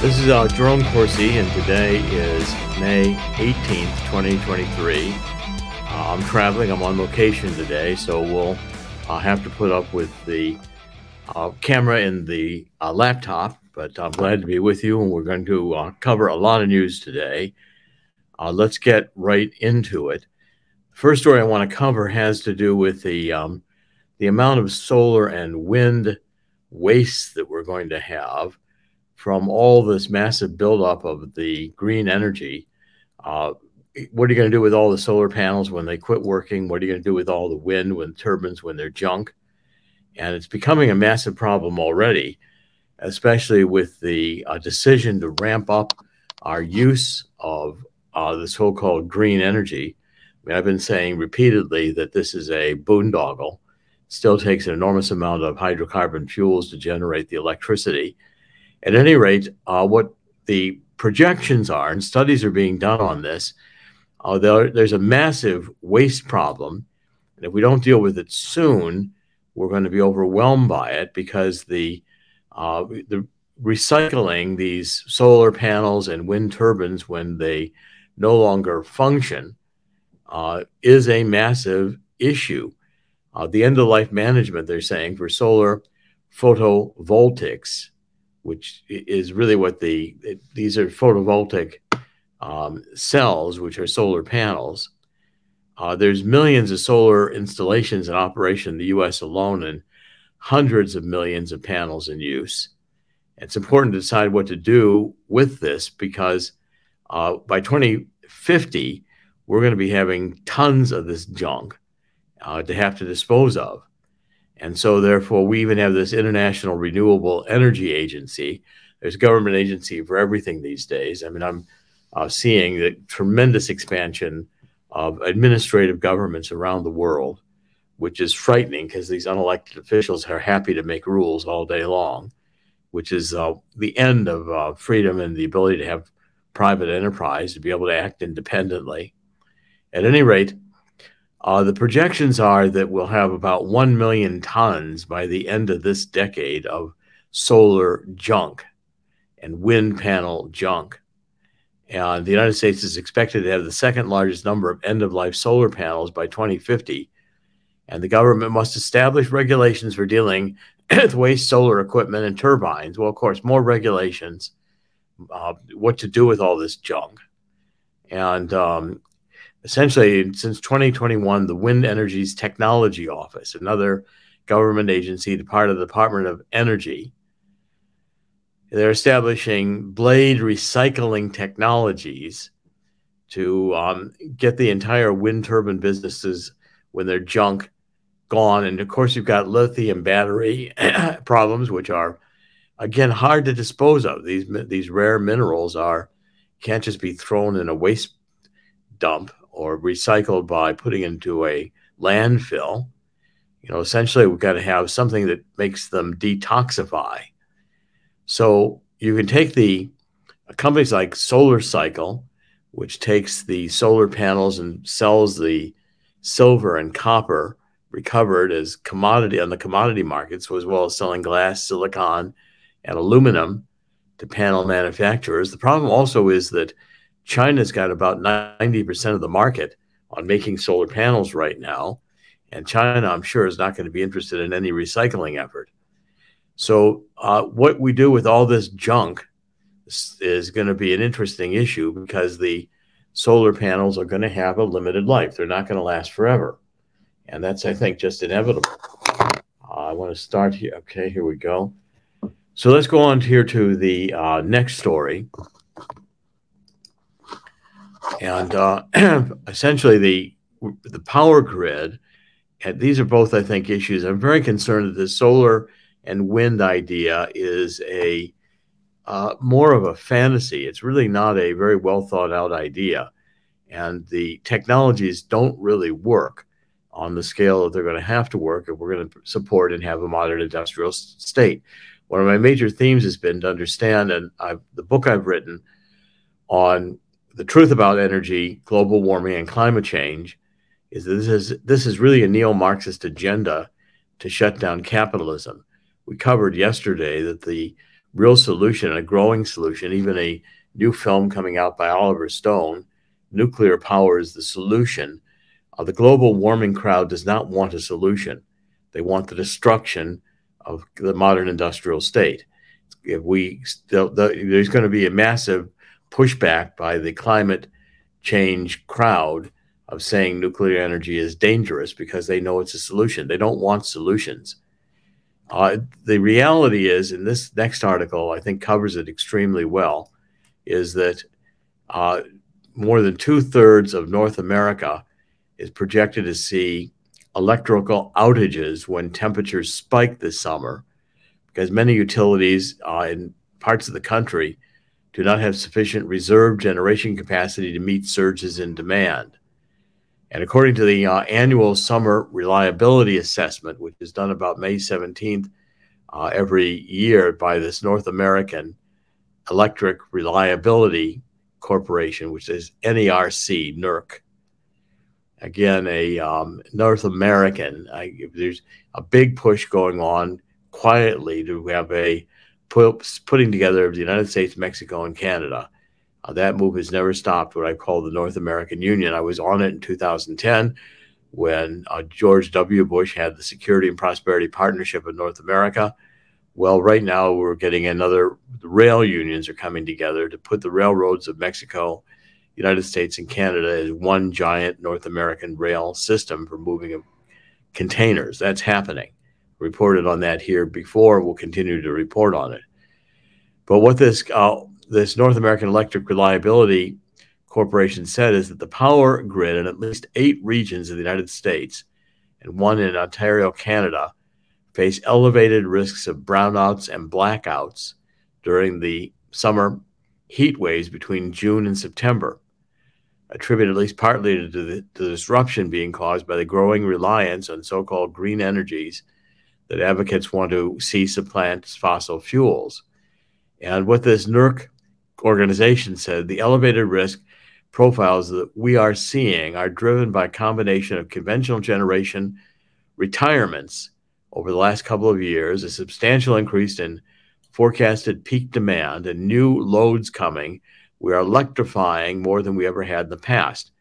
This is uh, Jerome Corsi, and today is May 18th, 2023. Uh, I'm traveling, I'm on location today, so we'll uh, have to put up with the uh, camera and the uh, laptop, but I'm glad to be with you, and we're going to uh, cover a lot of news today. let's get right into it. The first story I want to cover has to do with the, um, the amount of solar and wind waste that we're going to have from all this massive buildup of the green energy. Uh, what are you going to do with all the solar panels when they quit working? What are you going to do with all the wind when turbines when they're junk? And it's becoming a massive problem already, especially with the uh, decision to ramp up our use of uh, the so-called green energy. I mean, I've been saying repeatedly that this is a boondoggle. It still takes an enormous amount of hydrocarbon fuels to generate the electricity at any rate, uh, what the projections are, and studies are being done on this, uh, there, there's a massive waste problem. And if we don't deal with it soon, we're going to be overwhelmed by it because the, uh, the recycling these solar panels and wind turbines when they no longer function uh, is a massive issue. Uh, the end of life management, they're saying, for solar photovoltaics which is really what the these are photovoltaic um, cells, which are solar panels. Uh, there's millions of solar installations in operation in the U.S. alone, and hundreds of millions of panels in use. It's important to decide what to do with this because uh, by 2050, we're going to be having tons of this junk uh, to have to dispose of. And so, therefore, we even have this International Renewable Energy Agency. There's government agency for everything these days. I mean, I'm uh, seeing the tremendous expansion of administrative governments around the world, which is frightening because these unelected officials are happy to make rules all day long, which is uh, the end of uh, freedom and the ability to have private enterprise to be able to act independently. At any rate, uh, the projections are that we'll have about 1 million tons by the end of this decade of solar junk and wind panel junk. And the United States is expected to have the second largest number of end of life solar panels by 2050. And the government must establish regulations for dealing with waste solar equipment and turbines. Well, of course, more regulations, uh, what to do with all this junk. And um, essentially since 2021 the wind energy's technology office another government agency part of the department of energy they're establishing blade recycling technologies to um, get the entire wind turbine businesses when they're junk gone and of course you've got lithium battery problems which are again hard to dispose of these these rare minerals are can't just be thrown in a waste dump or recycled by putting into a landfill. You know, essentially, we've got to have something that makes them detoxify. So you can take the uh, companies like Solar Cycle, which takes the solar panels and sells the silver and copper recovered as commodity on the commodity markets, as well as selling glass, silicon, and aluminum to panel manufacturers. The problem also is that China's got about 90% of the market on making solar panels right now. And China, I'm sure, is not going to be interested in any recycling effort. So, uh, what we do with all this junk is going to be an interesting issue because the solar panels are going to have a limited life. They're not going to last forever. And that's, I think, just inevitable. Uh, I want to start here. Okay, here we go. So let's go on here to the uh, next story and uh, essentially the the power grid. And these are both, I think, issues. I'm very concerned that the solar and wind idea is a uh, more of a fantasy. It's really not a very well thought out idea, and the technologies don't really work on the scale that they're going to have to work if we're going to support and have a modern industrial state. One of my major themes has been to understand, and I've, the book I've written on the truth about energy, global warming, and climate change is that this is this is really a neo-Marxist agenda to shut down capitalism. We covered yesterday that the real solution, a growing solution, even a new film coming out by Oliver Stone, nuclear power is the solution. Uh, the global warming crowd does not want a solution. They want the destruction of the modern industrial state. If we still, the, there's going to be a massive pushback by the climate change crowd of saying nuclear energy is dangerous because they know it's a solution. They don't want solutions. Uh, the reality is, in this next article, I think covers it extremely well, is that uh, more than two thirds of North America is projected to see electrical outages when temperatures spike this summer because many utilities uh, in parts of the country do not have sufficient reserve generation capacity to meet surges in demand. And according to the uh, annual summer reliability assessment, which is done about May 17th uh, every year by this North American Electric Reliability Corporation, which is NERC, NERC, again, a um, North American. I, there's a big push going on quietly to have a put, putting together of the United States, Mexico, and Canada. Uh, that move has never stopped. What I call the North American Union. I was on it in 2010 when uh, George W. Bush had the Security and Prosperity Partnership of North America. Well, right now we're getting another. The rail unions are coming together to put the railroads of Mexico United States and Canada as one giant North American rail system for moving containers. That's happening. Reported on that here before. We'll continue to report on it. But what this uh, this North American Electric Reliability Corporation said is that the power grid in at least eight regions of the United States and one in Ontario, Canada, face elevated risks of brownouts and blackouts during the summer heat waves between June and September attributed at least partly to the, the disruption being caused by the growing reliance on so-called green energies that advocates want to see supplant fossil fuels. And what this NERC organization said, the elevated risk profiles that we are seeing are driven by a combination of conventional generation retirements over the last couple of years, a substantial increase in forecasted peak demand and new loads coming we are electrifying more than we ever had in the past.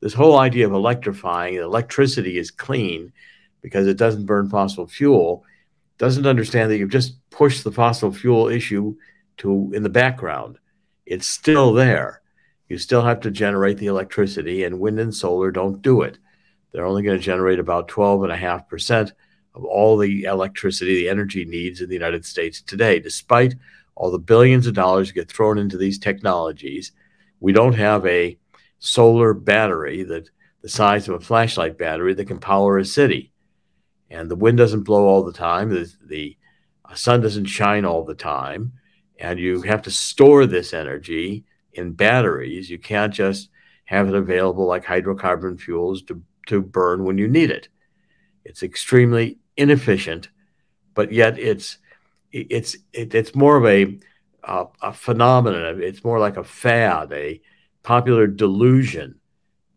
This whole idea of electrifying, electricity is clean because it doesn't burn fossil fuel, doesn't understand that you've just pushed the fossil fuel issue to in the background. It's still there. You still have to generate the electricity, and wind and solar don't do it. They're only going to generate about 12.5% of all the electricity, the energy needs in the United States today, despite all the billions of dollars get thrown into these technologies. We don't have a solar battery that the size of a flashlight battery that can power a city. And the wind doesn't blow all the time. The, the sun doesn't shine all the time. And you have to store this energy in batteries. You can't just have it available like hydrocarbon fuels to, to burn when you need it. It's extremely inefficient, but yet it's it's it, it's more of a uh, a phenomenon. It's more like a fad, a popular delusion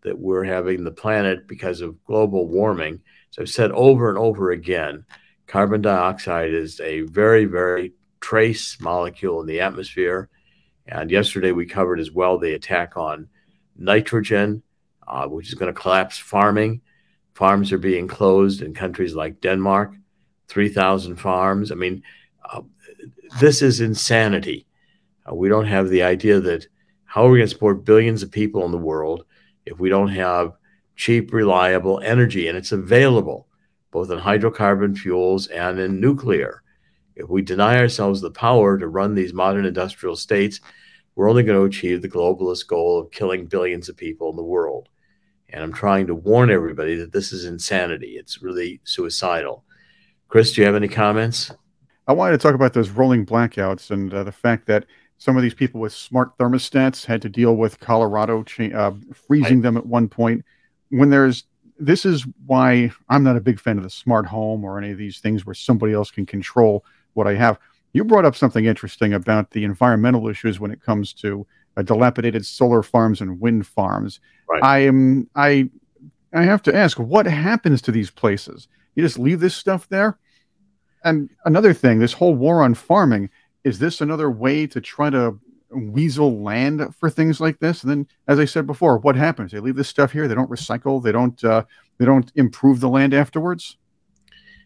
that we're having the planet because of global warming. So I've said over and over again, carbon dioxide is a very, very trace molecule in the atmosphere. And yesterday we covered as well the attack on nitrogen, uh, which is going to collapse farming. Farms are being closed in countries like Denmark, 3,000 farms. I mean, uh, this is insanity. Uh, we don't have the idea that how are we going to support billions of people in the world if we don't have cheap, reliable energy and it's available both in hydrocarbon fuels and in nuclear. If we deny ourselves the power to run these modern industrial states, we're only going to achieve the globalist goal of killing billions of people in the world. And I'm trying to warn everybody that this is insanity. It's really suicidal. Chris, do you have any comments? I wanted to talk about those rolling blackouts and uh, the fact that some of these people with smart thermostats had to deal with Colorado uh, freezing them at one point. When there's this is why I'm not a big fan of the smart home or any of these things where somebody else can control what I have. You brought up something interesting about the environmental issues when it comes to uh, dilapidated solar farms and wind farms. Right. I am I I have to ask, what happens to these places? You just leave this stuff there? And another thing, this whole war on farming, is this another way to try to weasel land for things like this? And then, as I said before, what happens? They leave this stuff here. They don't recycle. They don't. Uh, they don't improve the land afterwards.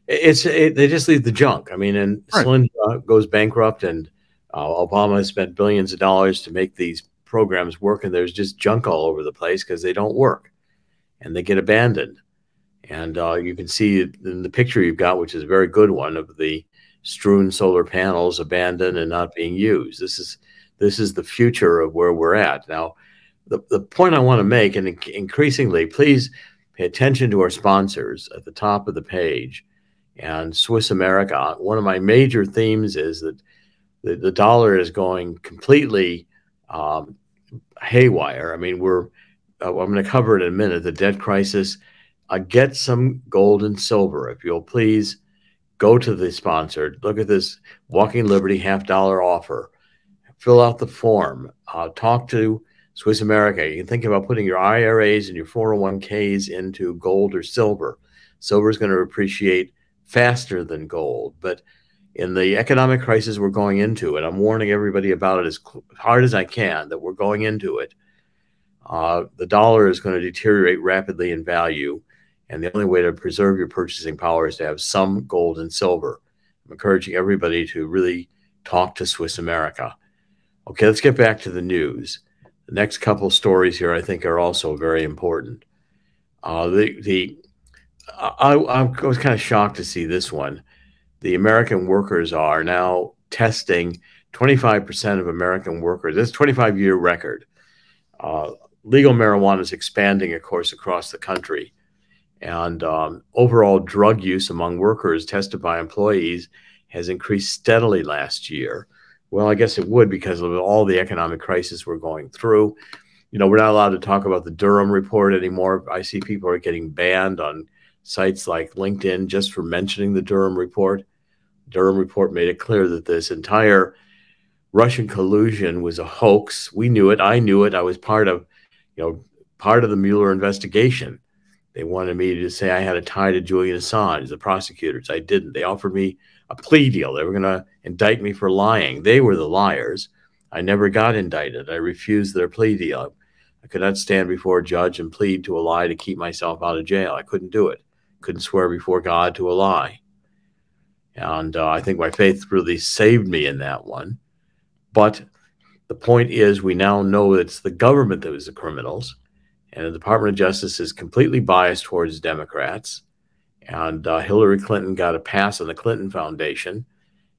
It's it, they just leave the junk. I mean, and right. Solyndra goes bankrupt, and uh, Obama spent billions of dollars to make these programs work, and there's just junk all over the place because they don't work, and they get abandoned. And uh, you can see in the picture you've got, which is a very good one, of the strewn solar panels abandoned and not being used. This is this is the future of where we're at now. The, the point I want to make, and increasingly, please pay attention to our sponsors at the top of the page and Swiss America. One of my major themes is that the, the dollar is going completely um, haywire. I mean, we're, uh, I'm going to cover it in a minute, the debt crisis. Uh, get some gold and silver. If you'll please go to the sponsor, look at this Walking Liberty half dollar offer, fill out the form, uh, talk to Swiss America. You can think about putting your IRAs and your 401ks into gold or silver. Silver is going to appreciate faster than gold. But in the economic crisis we're going into, and I'm warning everybody about it as hard as I can that we're going into it, uh, the dollar is going to deteriorate rapidly in value. And the only way to preserve your purchasing power is to have some gold and silver. I'm encouraging everybody to really talk to Swiss America. Okay, let's get back to the news. The next couple stories here I think are also very important. Uh, the the I, I was kind of shocked to see this one. The American workers are now testing 25% of American workers. This 25 year record. Uh, legal marijuana is expanding, of course, across the country. And um, overall drug use among workers tested by employees has increased steadily last year. Well, I guess it would because of all the economic crisis we're going through. You know, we're not allowed to talk about the Durham report anymore. I see people are getting banned on sites like LinkedIn just for mentioning the Durham report. Durham report made it clear that this entire Russian collusion was a hoax. We knew it. I knew it. I was part of, you know, part of the Mueller investigation. They wanted me to say I had a tie to Julian Assange, the prosecutors. I didn't. They offered me a plea deal. They were going to indict me for lying. They were the liars. I never got indicted. I refused their plea deal. I could not stand before a judge and plead to a lie to keep myself out of jail. I couldn't do it couldn't swear before God to a lie. And uh, I think my faith really saved me in that one. But the point is, we now know it's the government that was the criminals, and the Department of Justice is completely biased towards Democrats. And uh, Hillary Clinton got a pass on the Clinton Foundation,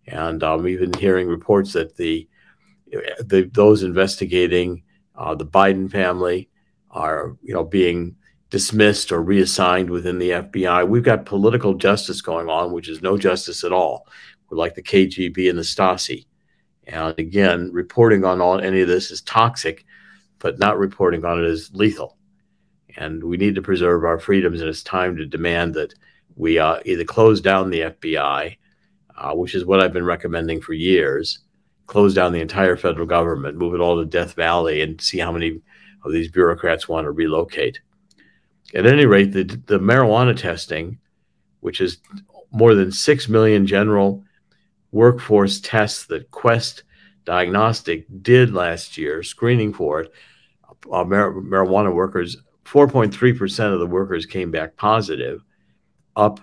and I'm um, even hearing reports that the, the those investigating uh, the Biden family are, you know, being dismissed or reassigned within the FBI. We've got political justice going on, which is no justice at all. We're like the KGB and the Stasi. And again, reporting on all any of this is toxic, but not reporting on it is lethal. And we need to preserve our freedoms, and it's time to demand that we uh, either close down the FBI, uh, which is what I've been recommending for years, close down the entire federal government, move it all to Death Valley, and see how many of these bureaucrats want to relocate. At any rate, the, the marijuana testing, which is more than 6 million general workforce tests that Quest Diagnostic did last year, screening for it, uh, mar marijuana workers, 4.3% of the workers came back positive, up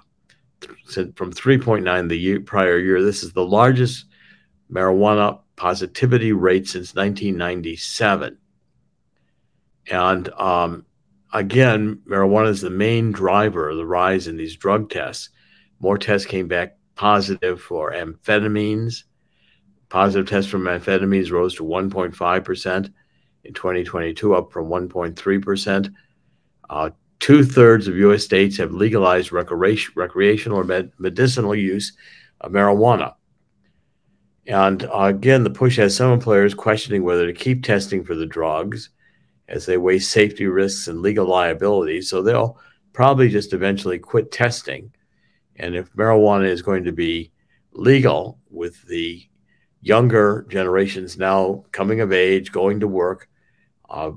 from 3.9 the year, prior year. This is the largest marijuana positivity rate since 1997. And um, again, marijuana is the main driver of the rise in these drug tests. More tests came back positive for amphetamines. Positive tests for amphetamines rose to 1.5% in 2022, up from 1.3%. Uh, Two thirds of U.S. states have legalized recreation, recreational or med medicinal use of marijuana. And uh, again, the push has some employers questioning whether to keep testing for the drugs as they weigh safety risks and legal liability. So they'll probably just eventually quit testing. And if marijuana is going to be legal with the younger generations now coming of age, going to work, uh,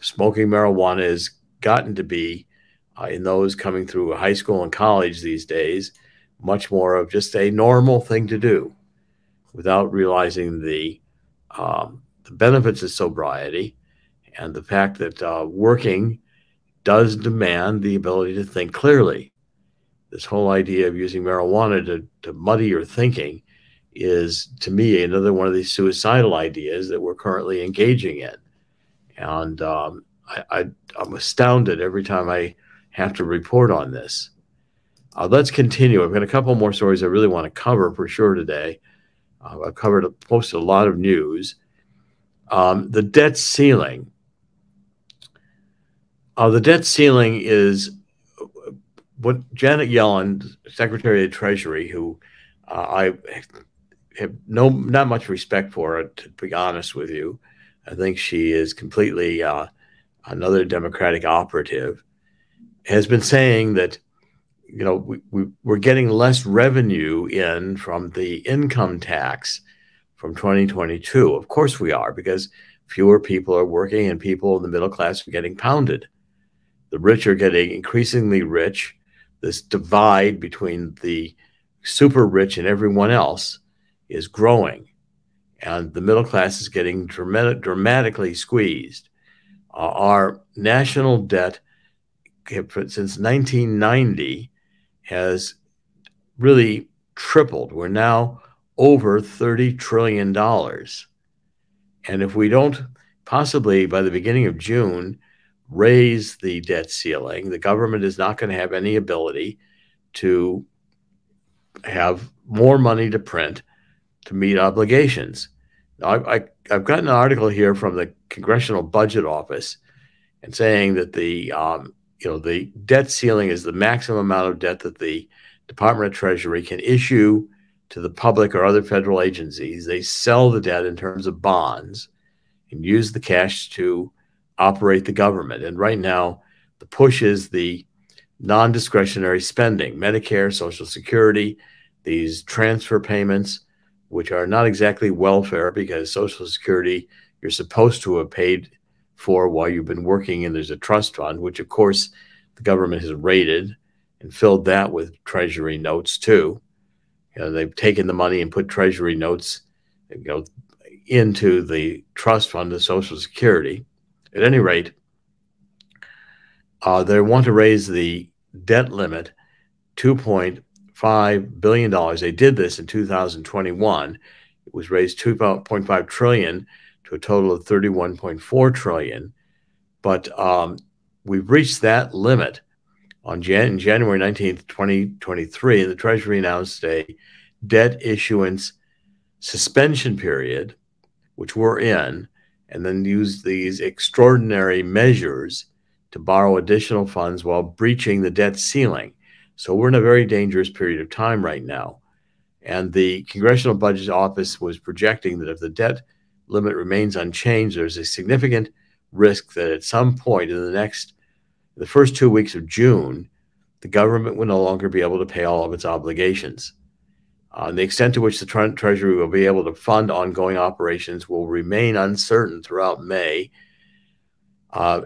smoking marijuana has gotten to be uh, in those coming through high school and college these days much more of just a normal thing to do without realizing the, um, the benefits of sobriety and the fact that uh, working does demand the ability to think clearly. This whole idea of using marijuana to, to muddy your thinking is, to me, another one of these suicidal ideas that we're currently engaging in. And um, I, I'm astounded every time I have to report on this. Uh, let's continue. I've got a couple more stories I really want to cover for sure today. Uh, I've covered, a posted a lot of news. Um, the debt ceiling. Uh, the debt ceiling is what Janet Yellen, Secretary of Treasury, who uh, I have no not much respect for, to be honest with you. I think she is completely uh, another Democratic operative, has been saying that you know, we, we, we're getting less revenue in from the income tax from 2022. Of course we are, because fewer people are working and people in the middle class are getting pounded. The rich are getting increasingly rich. This divide between the super rich and everyone else is growing. And the middle class is getting dramatic, dramatically squeezed. Uh, our national debt since 1990 has really tripled. We're now over $30 trillion. And if we don't possibly by the beginning of June raise the debt ceiling, the government is not going to have any ability to have more money to print to meet obligations. I, I've gotten an article here from the Congressional Budget Office and saying that the um, you know, the debt ceiling is the maximum amount of debt that the Department of Treasury can issue to the public or other federal agencies. They sell the debt in terms of bonds and use the cash to operate the government. And right now, the push is the non discretionary spending, Medicare, Social Security, these transfer payments, which are not exactly welfare because Social Security, you're supposed to have paid for while you've been working, and there's a trust fund, which of course the government has raided and filled that with treasury notes too. You know, they've taken the money and put treasury notes, you know, into the trust fund of Social Security. At any rate, uh, they want to raise the debt limit $2.5 billion. They did this in 2021. It was raised 2.5 trillion to a total of 31.4 trillion. But um, we've reached that limit on Jan January 19th, 2023. The Treasury announced a debt issuance suspension period, which we're in, and then used these extraordinary measures to borrow additional funds while breaching the debt ceiling. So we're in a very dangerous period of time right now. And the Congressional Budget Office was projecting that if the debt limit remains unchanged, there's a significant risk that at some point in the next, the first two weeks of June, the government will no longer be able to pay all of its obligations. Uh, the extent to which the tre Treasury will be able to fund ongoing operations will remain uncertain throughout May, uh,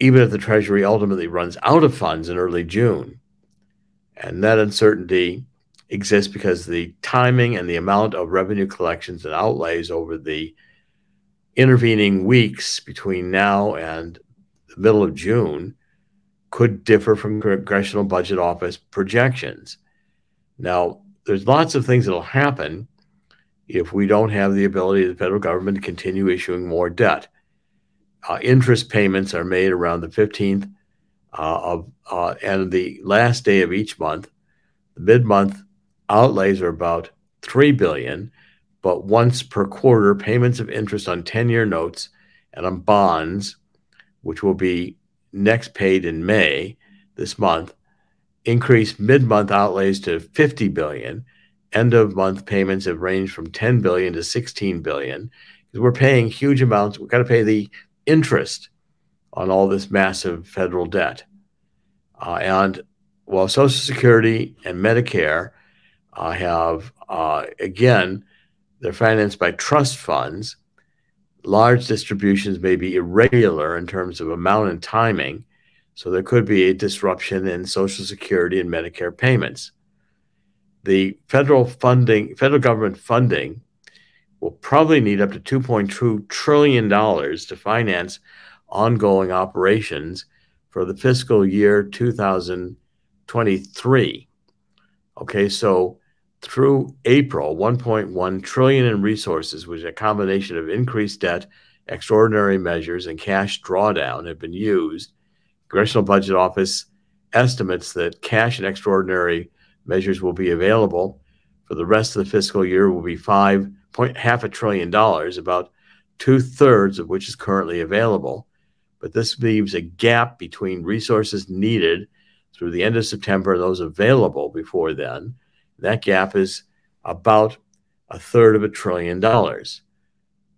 even if the Treasury ultimately runs out of funds in early June. And that uncertainty exists because the timing and the amount of revenue collections and outlays over the intervening weeks between now and the middle of June could differ from Congressional Budget Office projections. Now, there's lots of things that'll happen if we don't have the ability of the federal government to continue issuing more debt. Uh, interest payments are made around the 15th uh, of uh, and the last day of each month. The mid-month outlays are about three billion, but once per quarter, payments of interest on 10 year notes and on bonds, which will be next paid in May this month, increase mid month outlays to 50 billion. End of month payments have ranged from 10 billion to 16 billion we're paying huge amounts. We've got to pay the interest on all this massive federal debt. Uh, and while Social Security and Medicare uh, have, uh, again, they're financed by trust funds. Large distributions may be irregular in terms of amount and timing, so there could be a disruption in Social Security and Medicare payments. The federal funding, federal government funding, will probably need up to $2.2 trillion to finance ongoing operations for the fiscal year 2023. Okay, so through April, 1.1 trillion in resources, which is a combination of increased debt, extraordinary measures, and cash drawdown, have been used. Congressional Budget Office estimates that cash and extraordinary measures will be available for the rest of the fiscal year will be five point half a trillion dollars, about two thirds of which is currently available. But this leaves a gap between resources needed through the end of September and those available before then. That gap is about a third of a trillion dollars.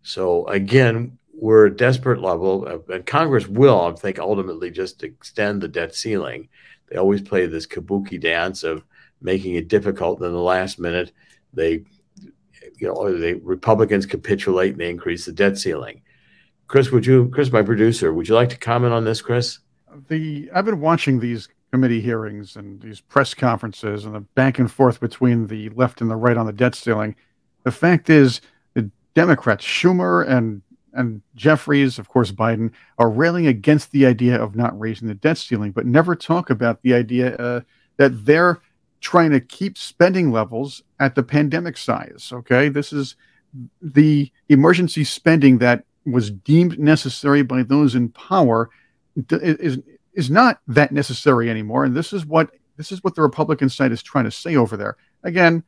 So again, we're at a desperate level, and Congress will, I think, ultimately just extend the debt ceiling. They always play this kabuki dance of making it difficult. Then the last minute, they, you know, the Republicans capitulate and they increase the debt ceiling. Chris, would you, Chris, my producer, would you like to comment on this, Chris? The I've been watching these committee hearings and these press conferences and the back and forth between the left and the right on the debt ceiling. The fact is, the Democrats, Schumer and and Jeffries, of course, Biden, are railing against the idea of not raising the debt ceiling, but never talk about the idea uh, that they're trying to keep spending levels at the pandemic size. Okay, this is the emergency spending that was deemed necessary by those in power is is not that necessary anymore. And this is what this is what the Republican side is trying to say over there. Again,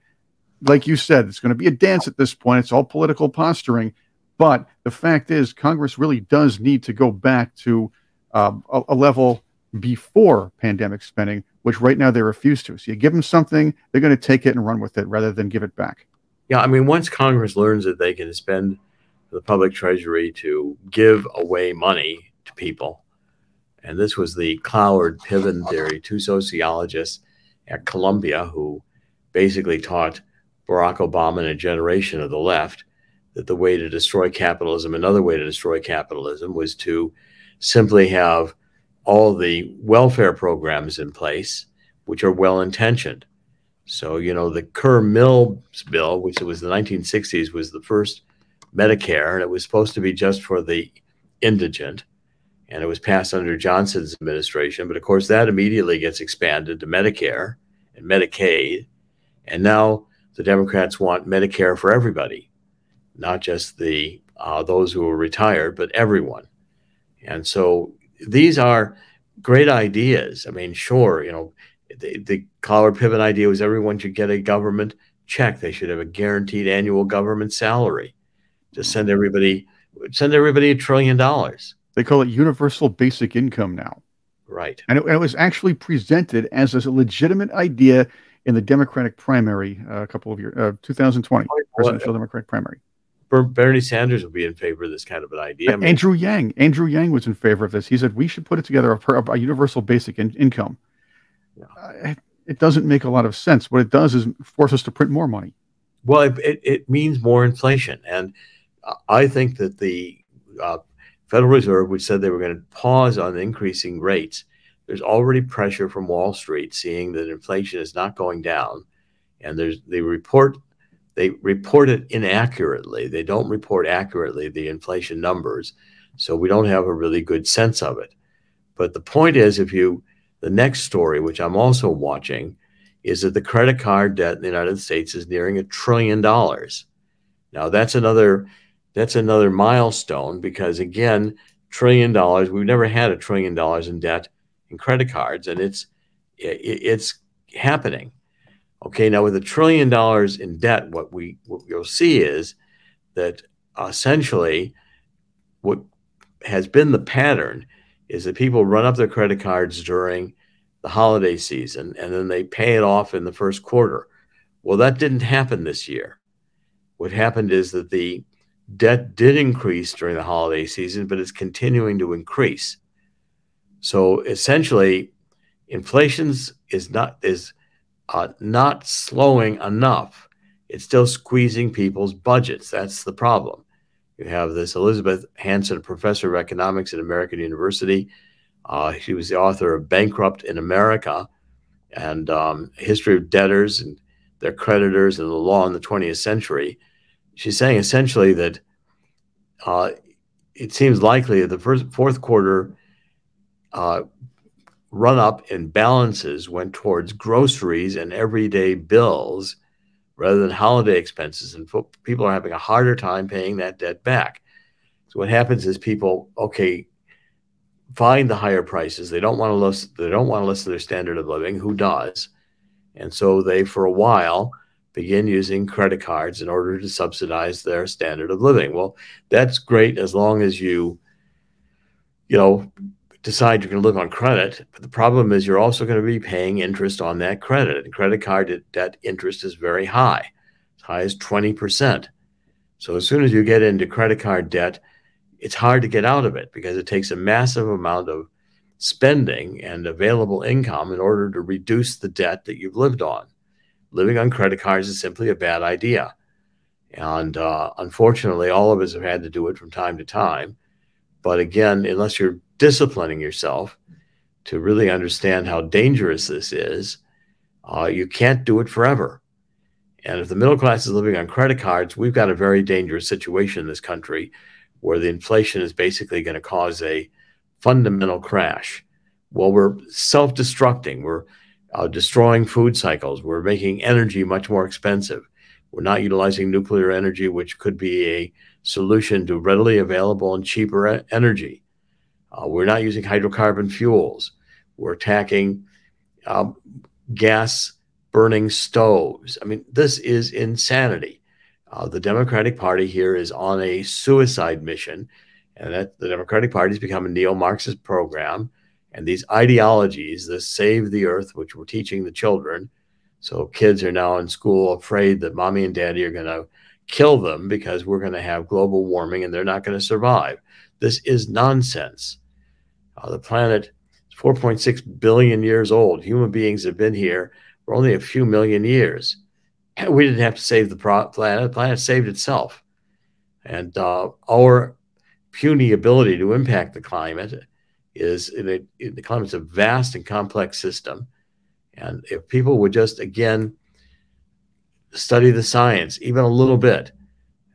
like you said, it's going to be a dance at this point. It's all political posturing. But the fact is, Congress really does need to go back to um, a, a, level before pandemic spending, which right now they refuse to. So you give them something, they're going to take it and run with it rather than give it back. Yeah, I mean, once Congress learns that they can spend the public treasury to give away money to people, and this was the Cloward Piven theory, two sociologists at Columbia who basically taught Barack Obama and a generation of the left that the way to destroy capitalism, another way to destroy capitalism, was to simply have all the welfare programs in place, which are well intentioned. So, you know, the Kerr Mills bill, which was the 1960s, was the first Medicare, and it was supposed to be just for the indigent and it was passed under Johnson's administration. But of course, that immediately gets expanded to Medicare and Medicaid. And now the Democrats want Medicare for everybody, not just the uh, those who are retired, but everyone. And so these are great ideas. I mean, sure, you know, the, the Piven idea was everyone should get a government check. They should have a guaranteed annual government salary. Just send everybody send everybody a trillion dollars. They call it universal basic income now. Right. And it, and it was actually presented as a legitimate idea in the Democratic primary uh, a couple of years, uh, 2020 presidential Democratic primary. Bernie Sanders would be in favor of this kind of an idea. I mean, Andrew Yang, Andrew Yang was in favor of this. He said we should put it together a, a universal basic in, income. Yeah. Uh, it doesn't make a lot of sense. What it does is force us to print more money. Well, it, it, it means more inflation, and I think that the uh, Federal Reserve, which said they were going to pause on increasing rates, there's already pressure from Wall Street, seeing that inflation is not going down, and there's they report they report it inaccurately. They don't report accurately the inflation numbers, so we don't have a really good sense of it. But the point is, if you the next story, which I'm also watching, is that the credit card debt in the United States is nearing a trillion dollars. Now that's another that's another milestone because again, trillion dollars. We've never had a trillion dollars in debt in credit cards, and it's it's happening. Okay, now with a trillion dollars in debt, what we what you'll see is that uh, essentially what has been the pattern is that people run up their credit cards during the holiday season and then they pay it off in the first quarter. Well, that didn't happen this year. What happened is that the debt did increase during the holiday season, but it's continuing to increase. So essentially, inflation is not is uh, not slowing enough. it's still squeezing people's budgets. That's the problem. You have this Elizabeth Hansen, professor of economics at American University. Uh, she was the author of Bankrupt in America and um, History of Debtors and Their Creditors and the Law in the 20th Century. She's saying essentially that uh, it seems likely that the first fourth quarter uh, run up in balances went towards groceries and everyday bills rather than holiday expenses. And people are having a harder time paying that debt back. So what happens is people, okay, find the higher prices. They don't want to list, they don't want to listen their standard of living. Who does? And so they, for a while, begin using credit cards in order to subsidize their standard of living. Well, that's great as long as you, you know, decide you're going to live on credit. But the problem is you're also going to be paying interest on that credit. And credit card debt interest is very high, as high as 20%. So as soon as you get into credit card debt, it's hard to get out of it because it takes a massive amount of spending and available income in order to reduce the debt that you've lived on. Living on credit cards is simply a bad idea. And uh, unfortunately, all of us have had to do it from time to time. But again, unless you're disciplining yourself to really understand how dangerous this is, uh, you can't do it forever. And if the middle class is living on credit cards, we've got a very dangerous situation in this country where the inflation is basically going to cause a fundamental crash. Well, we're self destructing, we're uh, destroying food cycles, we're making energy much more expensive. We're not utilizing nuclear energy, which could be a solution to readily available and cheaper energy. Uh, we're not using hydrocarbon fuels. We're attacking um, gas burning stoves. I mean, this is insanity. Uh, the Democratic Party here is on a suicide mission, and that the Democratic Party has become a neo Marxist program. And these ideologies, the save the earth, which we're teaching the children, so kids are now in school afraid that mommy and daddy are going to kill them because we're going to have global warming and they're not going to survive. This is nonsense. Uh, the planet is 4.6 billion years old. Human beings have been here for only a few million years. We didn't have to save the planet. The planet saved itself. And uh, our puny ability to impact the climate is in a, in the climate's a vast and complex system. And if people would just, again, study the science even a little bit,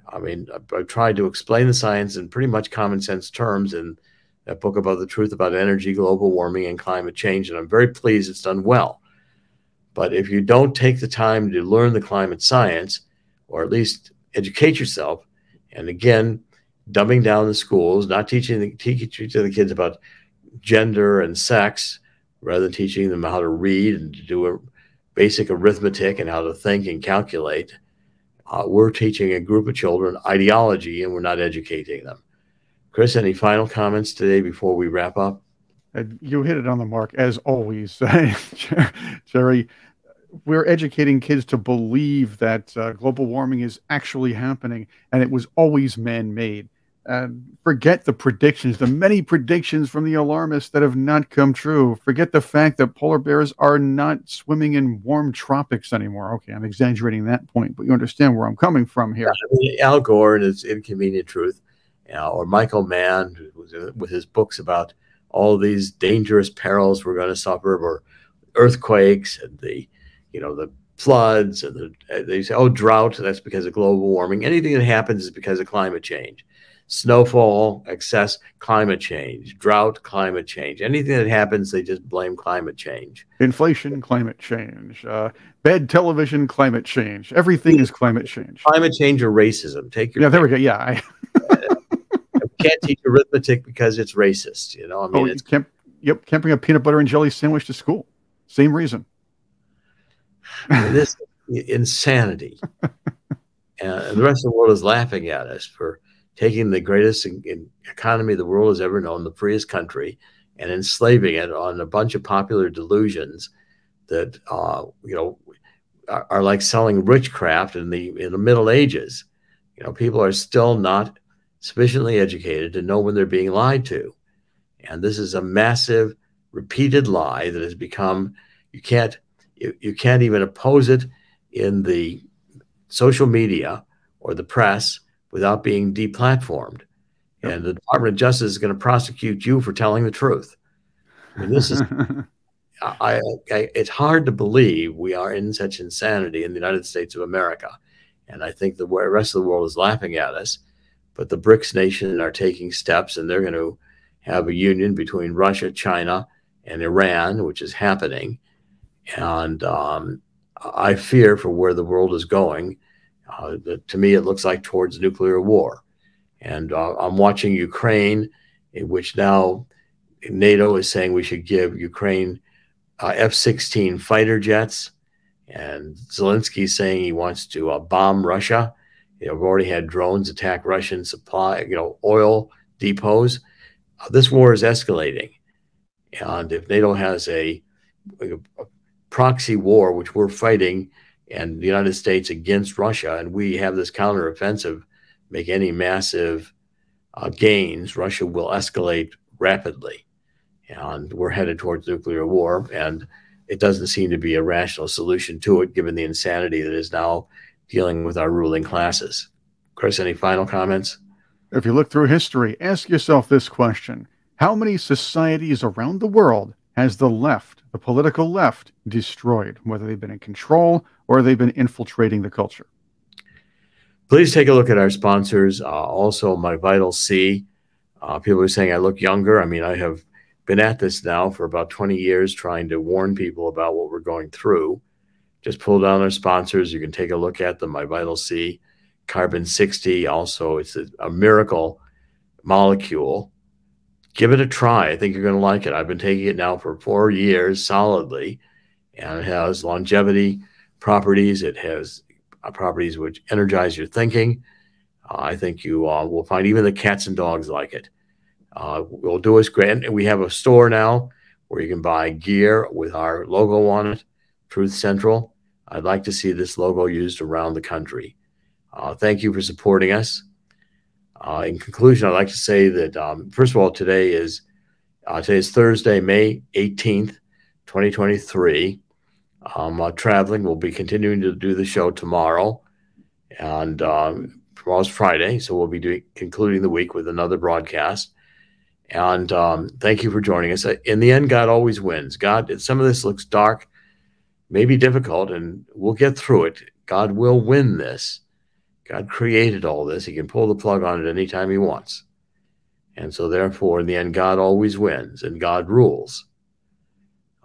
I mean, I've, tried to explain the science in pretty much common sense terms in that book about the truth about energy, global warming, and climate change. And I'm very pleased it's done well. But if you don't take the time to learn the climate science, or at least educate yourself, and again, dumbing down the schools, not teaching the, teaching the kids about gender and sex, rather than teaching them how to read and to do a basic arithmetic and how to think and calculate, uh, we're teaching a group of children ideology and we're not educating them. Chris, any final comments today before we wrap up? Uh, you hit it on the mark, as always, Jerry. We're educating kids to believe that uh, global warming is actually happening and it was always man made. Forget the predictions, the many predictions from the alarmists that have not come true. Forget the fact that polar bears are not swimming in warm tropics anymore. Okay, I'm exaggerating that point, but you understand where I'm coming from here. Al Gore and his inconvenient truth or Michael Mann with his books about all these dangerous perils we're going to suffer, or earthquakes and the, you know, the floods and the, they say, oh, drought, that's because of global warming. Anything that happens is because of climate change. Snowfall, excess, climate change, drought, climate change. Anything that happens, they just blame climate change. Inflation, climate change. Uh, bad television, climate change. Everything is climate change. Climate change or racism. Take your yeah. There we go. Yeah. I can't teach arithmetic because it's racist. You know, I mean, oh, it's, can't, yep, can't bring a peanut butter and jelly sandwich to school. Same reason. this insanity, and the rest of the world is laughing at us for taking the greatest economy the world has ever known, the freest country, and enslaving it on a bunch of popular delusions that uh, you know are, are, like selling witchcraft in the in the Middle Ages. You know, people are still not sufficiently educated to know when they're being lied to. And this is a massive, repeated lie that has become you can't you, you can't even oppose it in the social media or the press without being deplatformed. Yep. And the Department of Justice is going to prosecute you for telling the truth. I mean, this is, I, I, it's hard to believe we are in such insanity in the United States of America. And I think the rest of the world is laughing at us. But the BRICS nations are taking steps and they're going to have a union between Russia, China, and Iran, which is happening. And um, I fear for where the world is going. Uh, to me, it looks like towards nuclear war. And uh, I'm watching Ukraine, in which now NATO is saying we should give Ukraine uh, F 16 fighter jets. And Zelensky saying he wants to uh, bomb Russia. You know, we've already had drones attack Russian supply, you know, oil depots. Uh, this war is escalating. And if NATO has a, a, proxy war, which we're fighting, and the United States against Russia, and we have this counteroffensive, make any massive uh, gains, Russia will escalate rapidly. And we're headed towards nuclear war. And it doesn't seem to be a rational solution to it, given the insanity that is now dealing with our ruling classes. Chris, any final comments? If you look through history, ask yourself this question How many societies around the world has the left, the political left, destroyed, whether they've been in control or they've been infiltrating the culture? Please take a look at our sponsors. Uh, also, my Vital C. Uh, people are saying I look younger. I mean, I have been at this now for about 20 years trying to warn people about what we're going through. Just pull down our sponsors. You can take a look at them. My Vital C, Carbon 60. Also, it's a, a miracle molecule give it a try. I think you're going to like it. I've been taking it now for four years solidly, and it has longevity properties. It has uh, properties which energize your thinking. Uh, I think you uh, will find even the cats and dogs like it. Uh, we'll do us great. And we have a store now where you can buy gear with our logo on it, Truth Central. I'd like to see this logo used around the country. Uh, thank you for supporting us. Uh, in conclusion, I'd like to say that um, first of all, today is uh, today is Thursday, May eighteenth, twenty twenty three. Um, uh, traveling, we'll be continuing to do the show tomorrow, and um, tomorrow's Friday, so we'll be doing concluding the week with another broadcast. And um, thank you for joining us. In the end, God always wins. God, some of this looks dark, maybe difficult, and we'll get through it. God will win this. God created all this. He can pull the plug on it anytime he wants. And so, therefore, in the end, God always wins and God rules.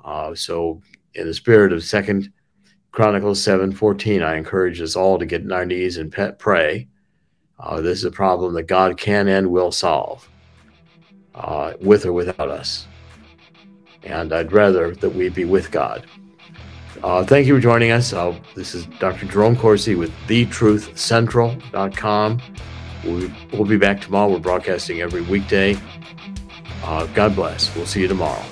Uh, so, in the spirit of Second Chronicles 7 14, I encourage us all to get on our knees and pray. Uh, this is a problem that God can and will solve, uh, with or without us. And I'd rather that we be with God. Uh, thank you for joining us. Uh, this is Dr. Jerome Corsi with thetruthcentral.com. We'll, we'll be back tomorrow. We're broadcasting every weekday. Uh, God bless. We'll see you tomorrow.